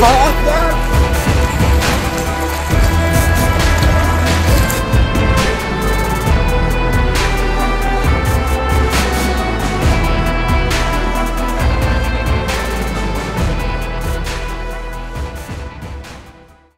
Fuck!